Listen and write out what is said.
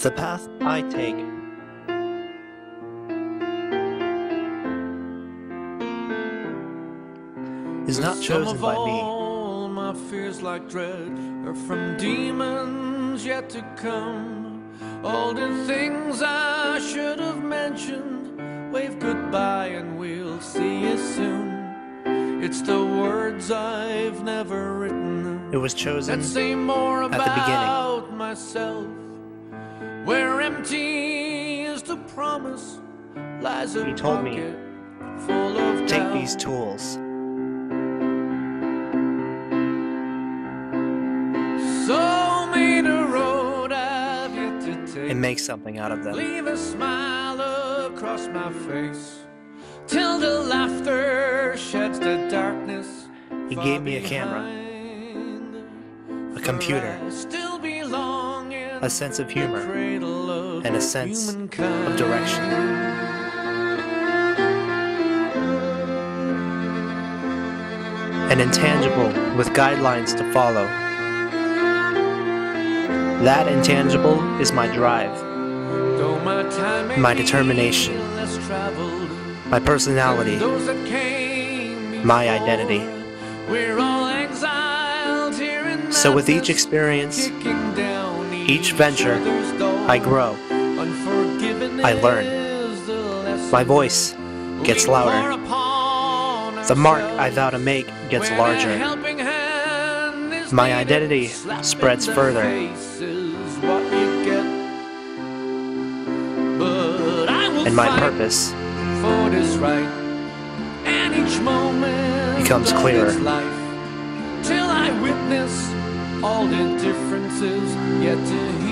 The path I take is not chosen by me. All my fears like dread are from demons yet to come. All the things I should have mentioned, wave goodbye and we'll see you soon. It's the words I've never written It was chosen more the beginning. about myself. Empty is the promise, lies a He told me, full of take doubt. these tools So many a road I've yet to take. and make something out of them. Leave a smile across my face till the laughter sheds the darkness. He gave me a camera, a computer, still belong a sense of humor, the cradle of and a sense of direction. An intangible with guidelines to follow. That intangible is my drive, my, determination. my personality, my identity. So with each experience, each venture. I grow. I learn. is the lesson. My voice gets louder. The mark I vow to make gets larger. helping hand is My identity spreads further. face is what you get. But I will And my purpose for this right. And each moment Becomes clearer. till I witness all the differences yet to